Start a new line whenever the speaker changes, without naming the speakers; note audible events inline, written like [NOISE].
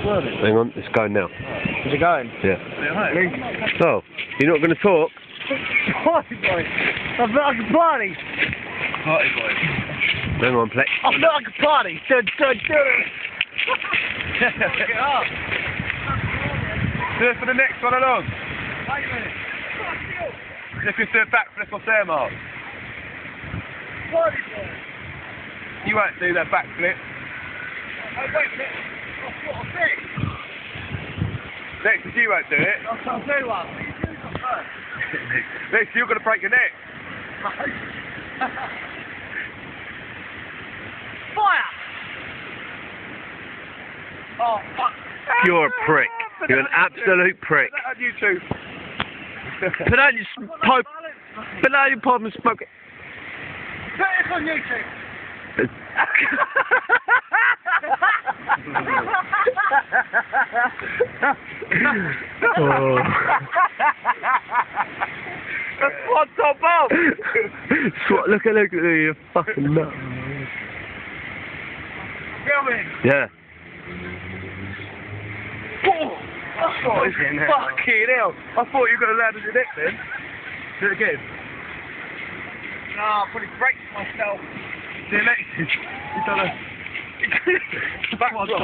Hang on, it's going now.
Is it going?
Yeah. So, you're not going to talk?
Party boy. I feel like a party.
Party boy.
Hang on, Plex.
I feel like a party. Dun, dun, dun.
Get up. Do it for the next one along. If you do a backflip or there, Mark.
Party boy.
You won't do that backflip.
Oh, wait a minute. That's what I think.
You won't do it,
I'll tell you what. You do first. [LAUGHS]
next you're going to break your neck. [LAUGHS]
Fire! Oh, fuck.
You're a prick. You're an absolute prick.
Put that on YouTube. [LAUGHS]
Put out your s- pipe. Put out your pipe and smoke it.
Put this on YouTube.
Oh. [LAUGHS]
That's one top off.
Swa- look at look at you fucking nut.
Filming.
Yeah.
Oh,
Fucking hell. I thought you were going to land on your neck then. Do it again.
no, I probably break myself.
Do it next. You've done a... Back one top.